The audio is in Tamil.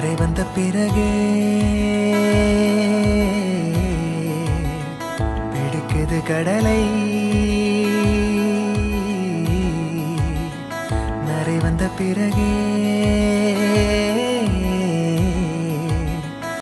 கரை வந்த பிறகே பிடிக்குது கடலை. நரை வந்த பிறகே